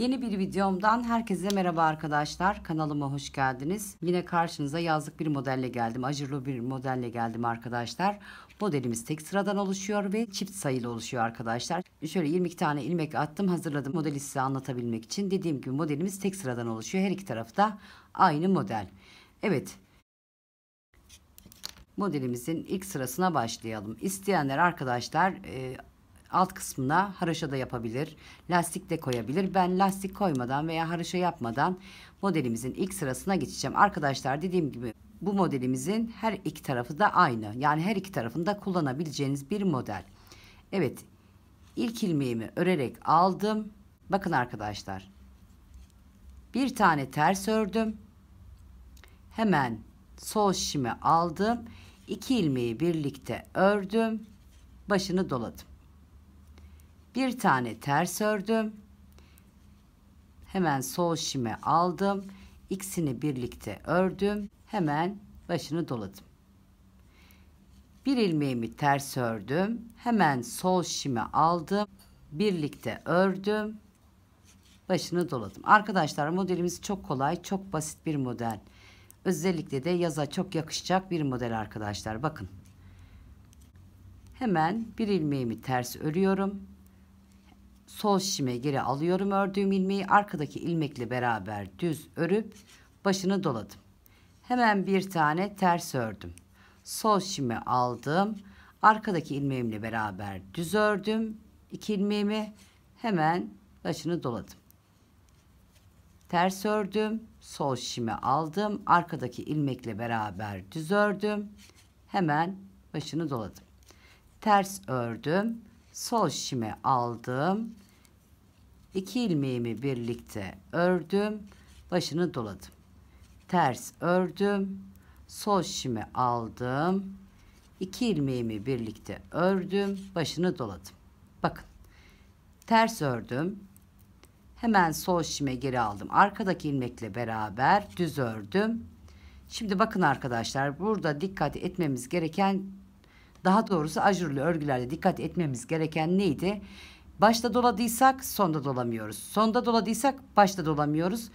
Yeni bir videomdan herkese merhaba arkadaşlar. Kanalıma hoş geldiniz. Yine karşınıza yazlık bir modelle geldim. Ajurlu bir modelle geldim arkadaşlar. Modelimiz tek sıradan oluşuyor ve çift sayılı oluşuyor arkadaşlar. Şöyle 22 tane ilmek attım hazırladım modeli size anlatabilmek için. Dediğim gibi modelimiz tek sıradan oluşuyor. Her iki tarafı da aynı model. Evet modelimizin ilk sırasına başlayalım. İsteyenler arkadaşlar e, alt kısmına haraşa da yapabilir. Lastik de koyabilir. Ben lastik koymadan veya haraşa yapmadan modelimizin ilk sırasına geçeceğim. Arkadaşlar dediğim gibi bu modelimizin her iki tarafı da aynı. Yani her iki tarafında kullanabileceğiniz bir model. Evet. ilk ilmeğimi örerek aldım. Bakın arkadaşlar. Bir tane ters ördüm. Hemen sol şişimi aldım. İki ilmeği birlikte ördüm. Başını doladım bir tane ters ördüm. Hemen sol şime aldım. İkisini birlikte ördüm. Hemen başını doladım. Bir ilmeğimi ters ördüm. Hemen sol şime aldım. Birlikte ördüm. Başını doladım. Arkadaşlar modelimiz çok kolay, çok basit bir model. Özellikle de yaza çok yakışacak bir model arkadaşlar. Bakın. Hemen bir ilmeğimi ters örüyorum sol şişime geri alıyorum ördüğüm ilmeği arkadaki ilmekle beraber düz örüp başını doladım. Hemen bir tane ters ördüm. Sol şişime aldım. Arkadaki ilmeğimle beraber düz ördüm. İki ilmeğimi hemen başını doladım. Ters ördüm. Sol şişime aldım. Arkadaki ilmekle beraber düz ördüm. Hemen başını doladım. Ters ördüm sol şişimi aldım. İki ilmeğimi birlikte ördüm. Başını doladım. Ters ördüm. Sol şişimi aldım. İki ilmeğimi birlikte ördüm. Başını doladım. Bakın. Ters ördüm. Hemen sol şişime geri aldım. Arkadaki ilmekle beraber düz ördüm. Şimdi bakın arkadaşlar burada dikkat etmemiz gereken daha doğrusu ajurlu örgülerde dikkat etmemiz gereken neydi? Başta doladıysak sonda dolamıyoruz. Sonda doladıysak başta dolamıyoruz.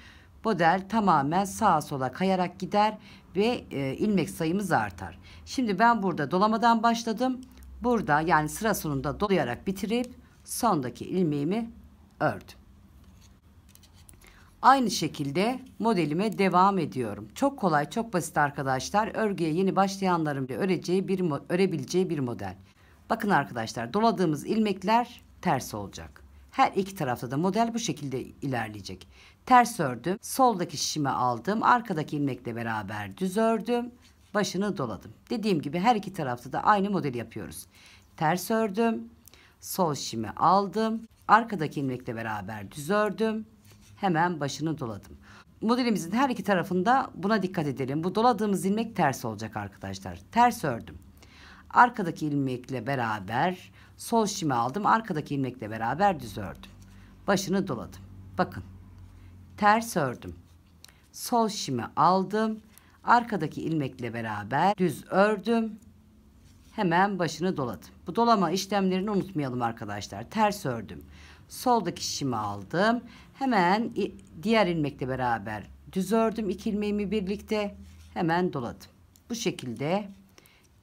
Model tamamen sağa sola kayarak gider ve e, ilmek sayımız artar. Şimdi ben burada dolamadan başladım. Burada yani sıra sonunda dolayarak bitirip sondaki ilmeğimi ördüm. Aynı şekilde modelime devam ediyorum. Çok kolay, çok basit arkadaşlar. Örgüye yeni başlayanların bile öreceği bir örebileceği bir model. Bakın arkadaşlar, doladığımız ilmekler ters olacak. Her iki tarafta da model bu şekilde ilerleyecek. Ters ördüm, soldaki şişimi aldım, arkadaki ilmekle beraber düz ördüm, başını doladım. Dediğim gibi her iki tarafta da aynı model yapıyoruz. Ters ördüm, sol şişimi aldım, arkadaki ilmekle beraber düz ördüm, hemen başını doladım. Modelimizin her iki tarafında buna dikkat edelim. Bu doladığımız ilmek ters olacak arkadaşlar. Ters ördüm. Arkadaki ilmekle beraber sol şimi aldım. Arkadaki ilmekle beraber düz ördüm. Başını doladım. Bakın. Ters ördüm. Sol şimi aldım. Arkadaki ilmekle beraber düz ördüm. Hemen başını doladım. Bu dolama işlemlerini unutmayalım arkadaşlar. Ters ördüm. Soldaki şişimi aldım. Hemen diğer ilmekle beraber düz ördüm. İki ilmeğimi birlikte hemen doladım. Bu şekilde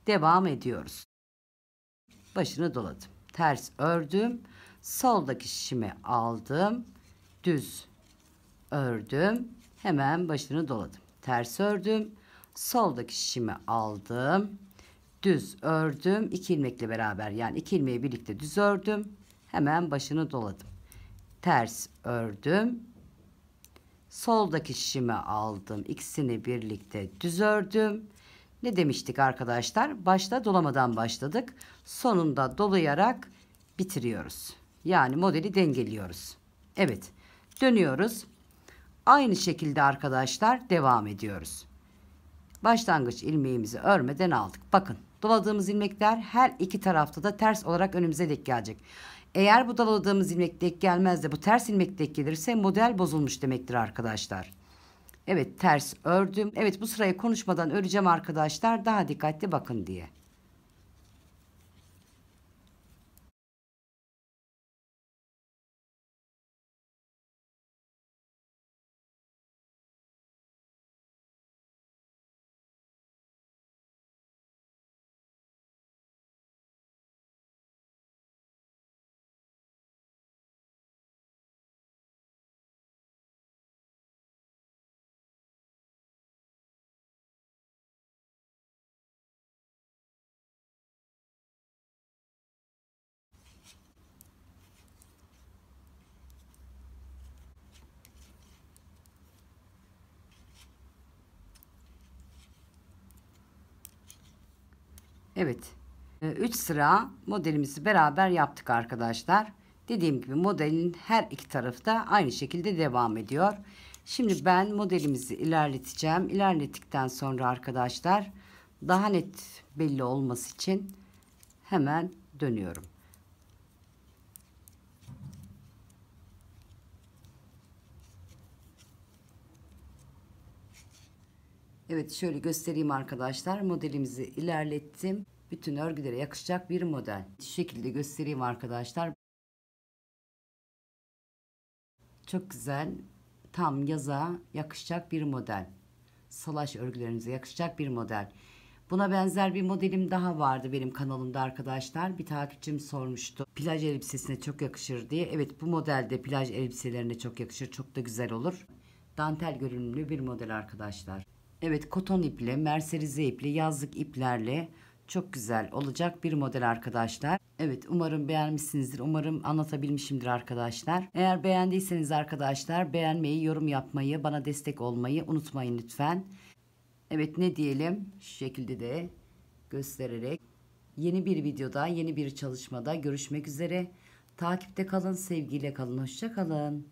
devam ediyoruz. Başını doladım. Ters ördüm. Soldaki şişimi aldım. Düz ördüm. Hemen başını doladım. Ters ördüm. Soldaki şişimi aldım. Düz ördüm. İki ilmekle beraber yani iki ilmeği birlikte düz ördüm. Hemen başını doladım. Ters ördüm. Soldaki şişimi aldım. İkisini birlikte düz ördüm. Ne demiştik arkadaşlar? Başta dolamadan başladık. Sonunda dolayarak bitiriyoruz. Yani modeli dengeliyoruz. Evet. Dönüyoruz. Aynı şekilde arkadaşlar devam ediyoruz. Başlangıç ilmeğimizi örmeden aldık. Bakın doladığımız ilmekler her iki tarafta da ters olarak önümüze denk gelecek. Eğer bu doladığımız ilmek denk gelmez de bu ters ilmek denk gelirse model bozulmuş demektir arkadaşlar. Evet ters ördüm. Evet bu sırayı konuşmadan öreceğim arkadaşlar. Daha dikkatli bakın diye. Evet. 3 sıra modelimizi beraber yaptık arkadaşlar. Dediğim gibi modelin her iki tarafı da aynı şekilde devam ediyor. Şimdi ben modelimizi ilerleteceğim. İlerlettikten sonra arkadaşlar daha net belli olması için hemen dönüyorum. Evet şöyle göstereyim arkadaşlar. Modelimizi ilerlettim. Bütün örgülere yakışacak bir model. Şu şekilde göstereyim arkadaşlar. Çok güzel tam yaza yakışacak bir model. Salaş örgülerinize yakışacak bir model. Buna benzer bir modelim daha vardı benim kanalımda arkadaşlar. Bir takipçim sormuştu. Plaj elbisesine çok yakışır diye. Evet bu modelde plaj elbiselerine çok yakışır. Çok da güzel olur. Dantel görünümlü bir model arkadaşlar. Evet koton iple, merserize iple, yazlık iplerle çok güzel olacak bir model arkadaşlar. Evet umarım beğenmişsinizdir. Umarım anlatabilmişimdir arkadaşlar. Eğer beğendiyseniz arkadaşlar beğenmeyi, yorum yapmayı, bana destek olmayı unutmayın lütfen. Evet ne diyelim şu şekilde de göstererek yeni bir videoda, yeni bir çalışmada görüşmek üzere. Takipte kalın, sevgiyle kalın, hoşça kalın.